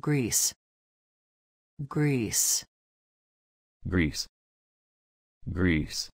Greece. Greece. Greece. Greece.